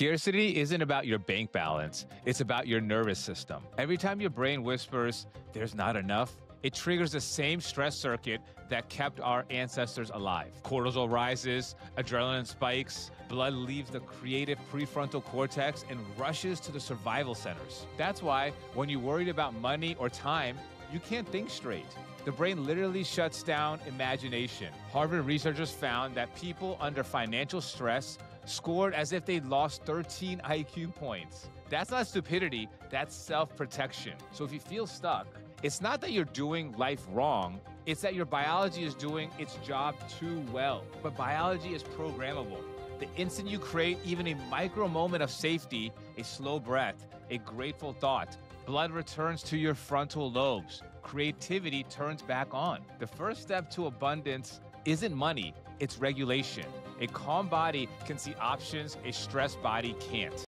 Scarcity isn't about your bank balance, it's about your nervous system. Every time your brain whispers, there's not enough, it triggers the same stress circuit that kept our ancestors alive. Cortisol rises, adrenaline spikes, blood leaves the creative prefrontal cortex and rushes to the survival centers. That's why when you're worried about money or time, you can't think straight. The brain literally shuts down imagination. Harvard researchers found that people under financial stress scored as if they'd lost 13 IQ points. That's not stupidity, that's self protection. So if you feel stuck, it's not that you're doing life wrong, it's that your biology is doing its job too well. But biology is programmable. The instant you create even a micro moment of safety, a slow breath, a grateful thought, blood returns to your frontal lobes. Creativity turns back on. The first step to abundance isn't money, it's regulation. A calm body can see options a stressed body can't.